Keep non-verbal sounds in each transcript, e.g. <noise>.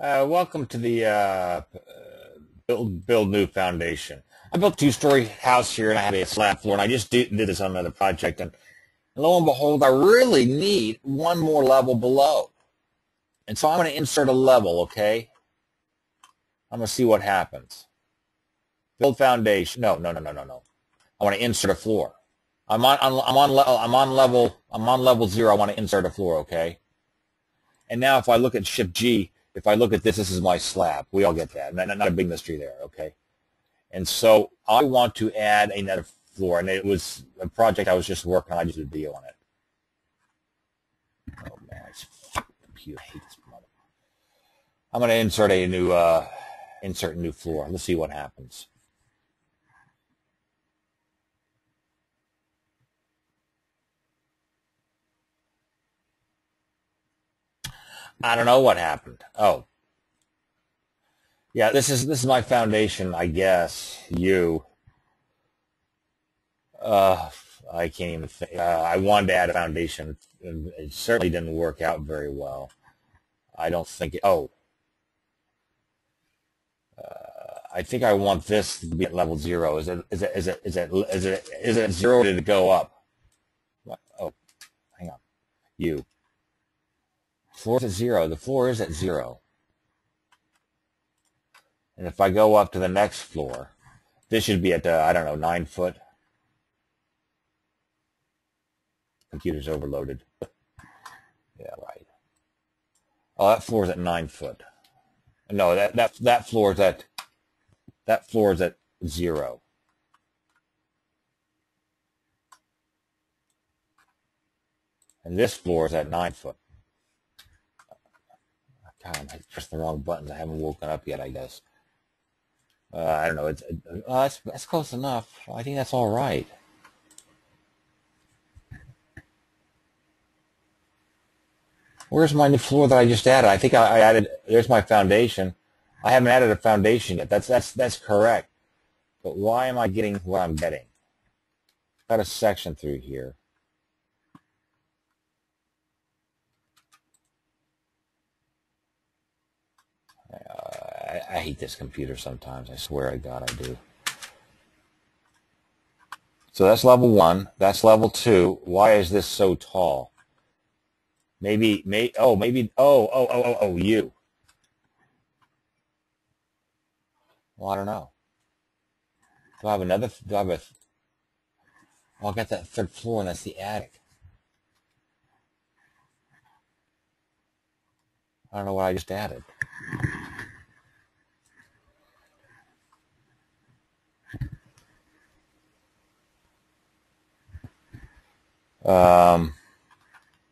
Uh, welcome to the uh, build, build New Foundation. I built a two-story house here, and I have a slab floor, and I just did, did this on another project, and lo and behold, I really need one more level below. And so I'm going to insert a level, okay? I'm going to see what happens. Build foundation. No, no, no, no, no, no. I want to insert a floor. I'm on, I'm on, level, I'm on level, I'm on level zero. I want to insert a floor, okay? And now if I look at Shift G, if I look at this, this is my slab. We all get that. Not, not a big mystery there, okay? And so I want to add another floor, and it was a project I was just working on. I just did a video on it. Oh man, it's computer. I hate this mother. I'm going to insert a new uh, insert a new floor. Let's see what happens. I don't know what happened. Oh. Yeah, this is this is my foundation, I guess. You. Uh, I can't even think. Uh, I wanted to add a foundation. It certainly didn't work out very well. I don't think it, oh. Uh, I think I want this to be at level zero. Is it, is it, is it, is it, is it, is it zero did it go up? What? Oh, hang on. You. Floor is at zero. The floor is at zero. And if I go up to the next floor, this should be at, uh, I don't know, nine foot. Computer's overloaded. yeah, right. Oh, that floor is at nine foot. No, that, that, that floor is at, that floor is at zero. And this floor is at nine foot. God, I pressed the wrong buttons. I haven't woken up yet, I guess. Uh, I don't know. It's uh, that's that's close enough. I think that's all right. Where's my new floor that I just added? I think I, I added. There's my foundation. I haven't added a foundation yet. That's that's that's correct. But why am I getting what I'm getting? Got a section through here. I, I hate this computer sometimes. I swear to God I do. So that's level one. That's level two. Why is this so tall? Maybe, may, oh, maybe, oh, oh, oh, oh, oh, you. Well, I don't know. Do I have another, do I have a, oh, I got that third floor and that's the attic. I don't know what I just added. Um,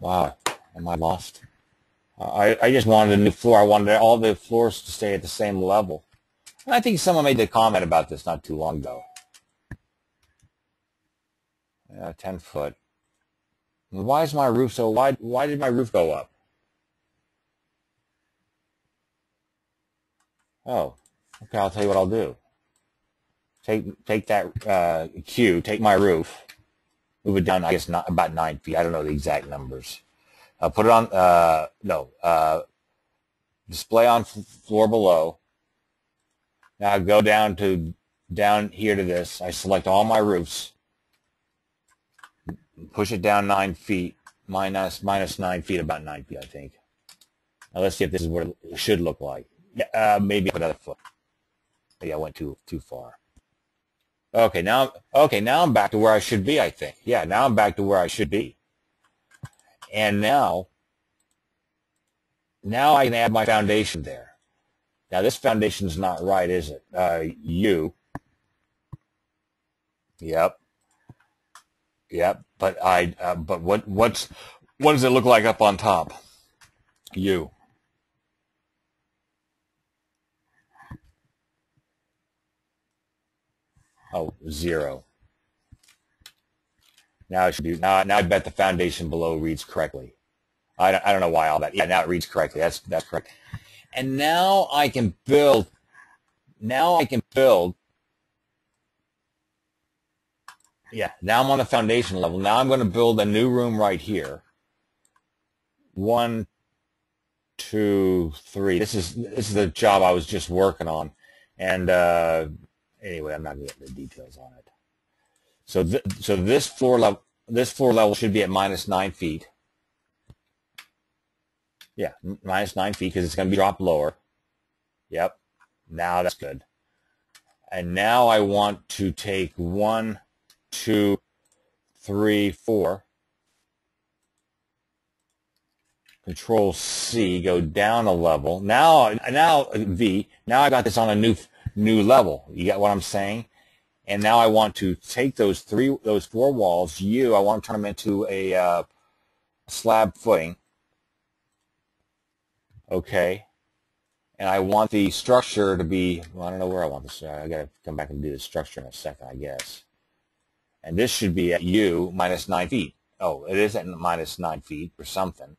wow, am I lost? I, I just wanted a new floor. I wanted all the floors to stay at the same level. And I think someone made the comment about this not too long ago. Yeah, 10 foot. Why is my roof so wide? Why did my roof go up? Oh, okay, I'll tell you what I'll do. Take, take that uh, cue, take my roof, move it down, I guess, not about nine feet. I don't know the exact numbers. Uh, put it on, uh, no, uh, display on floor below. Now go down to, down here to this. I select all my roofs. Push it down nine feet, minus, minus nine feet, about nine feet, I think. Now let's see if this is what it should look like. Uh, maybe another foot. Yeah, I went too, too far. Okay, now okay, now I'm back to where I should be, I think. Yeah, now I'm back to where I should be. And now now I can add my foundation there. Now this foundation's not right, is it? Uh, you. Yep. Yep. But I. Uh, but what? What's? What does it look like up on top? You. Oh, zero. Now I should do. now, now I bet the foundation below reads correctly. I don't, I don't know why all that. Yeah, now it reads correctly. That's, that's correct. And now I can build, now I can build, yeah, now I'm on the foundation level. Now I'm going to build a new room right here. One, two, three. This is this is the job I was just working on, and uh, anyway, I'm not going to get the details on it. So th so this floor level this floor level should be at minus nine feet. Yeah, minus nine feet because it's going to be dropped lower. Yep. Now that's good. And now I want to take one, two, three, four. Control C, go down a level. Now, now V, now I got this on a new, new level. You get what I'm saying? And now I want to take those three, those four walls, U, I want to turn them into a uh, slab footing. Okay. And I want the structure to be, well, I don't know where I want this. I got to come back and do the structure in a second, I guess. And this should be at U minus 9 feet. Oh, it is at minus 9 feet or something.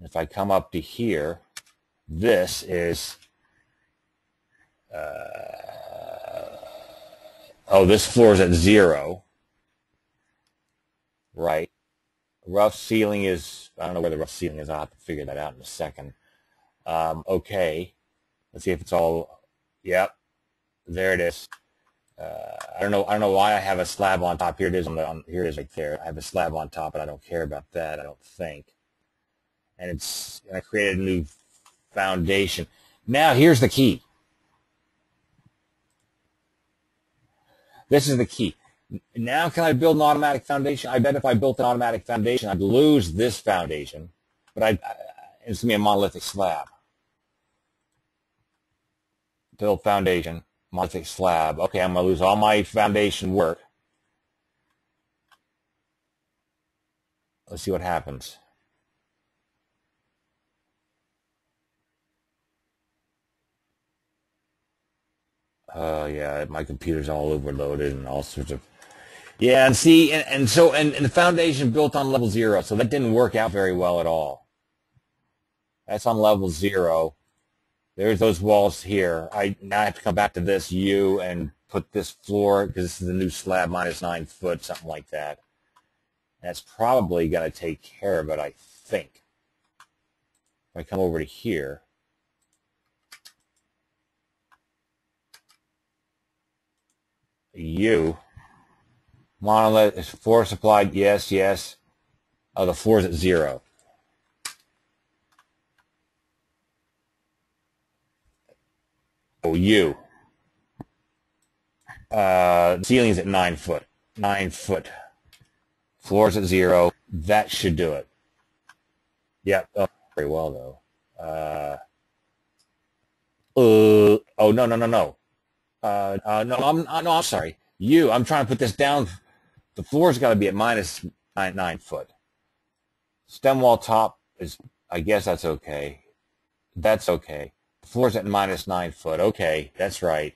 If I come up to here, this is, oh, this floor is at 0. Right. Rough ceiling is, I don't know where the rough ceiling is. I'll have to figure that out in a second. Um, okay. Let's see if it's all, yep, there it is. Uh, I don't know. I don't know why I have a slab on top. Here it is on the. On, here it is right there. I have a slab on top, but I don't care about that. I don't think. And it's. I created a new foundation. Now here's the key. This is the key. Now can I build an automatic foundation? I bet if I built an automatic foundation, I'd lose this foundation, but I, it's gonna be a monolithic slab build foundation, monolithic slab. Okay, I'm going to lose all my foundation work. Let's see what happens. Uh, yeah, my computer's all overloaded and all sorts of. Yeah, and see, and, and so, and, and the foundation built on level zero, so that didn't work out very well at all. That's on level zero. There's those walls here. I now I have to come back to this U and put this floor because this is the new slab minus nine foot, something like that. That's probably going to take care of it, I think. If I come over to here, U, monolith is floor supplied, yes, yes. Oh, the floor is at zero. Oh, you. Uh, ceiling is at nine foot. Nine foot. Floor's at zero. That should do it. Yep. Oh, very well though. Uh, uh, oh no no no no. Uh, uh, no I'm uh, no I'm sorry. You. I'm trying to put this down. The floor's got to be at minus nine nine foot. Stem wall top is. I guess that's okay. That's okay The floor's at minus nine foot. Okay, that's right.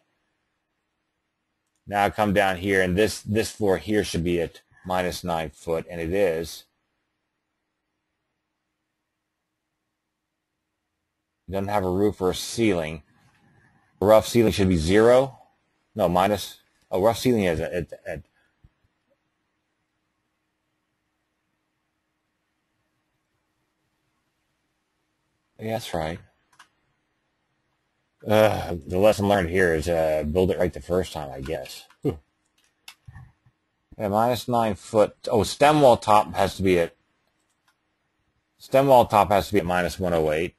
Now I come down here, and this, this floor here should be at minus nine foot, and it is. doesn't have a roof or a ceiling. A rough ceiling should be zero. No, minus. A rough ceiling is at, at, at yeah, that's right. Uh, the lesson learned here is uh, build it right the first time, I guess. Yeah, minus nine foot. Oh, stem wall top has to be at stem wall top has to be at minus 108.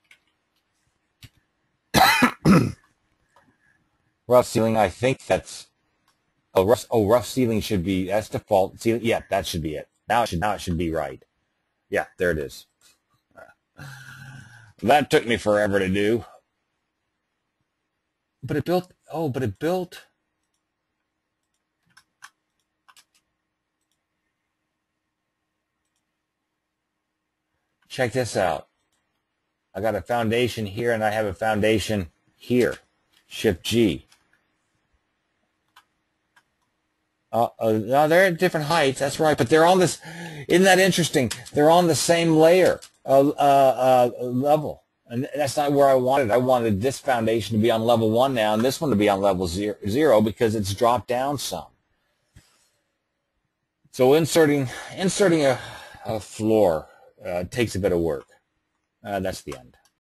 rough ceiling, I think that's oh rough oh rough ceiling should be that's default ceiling. Yeah, that should be it. Now it should now it should be right. Yeah, there it is. <sighs> That took me forever to do. But it built, oh, but it built. Check this out. I got a foundation here and I have a foundation here. Shift G. Uh, uh, they're at different heights. That's right, but they're on this. Isn't that interesting? They're on the same layer, uh, uh, uh level. And that's not where I wanted. I wanted this foundation to be on level one now and this one to be on level zero, zero because it's dropped down some. So inserting inserting a, a floor uh, takes a bit of work. Uh, that's the end.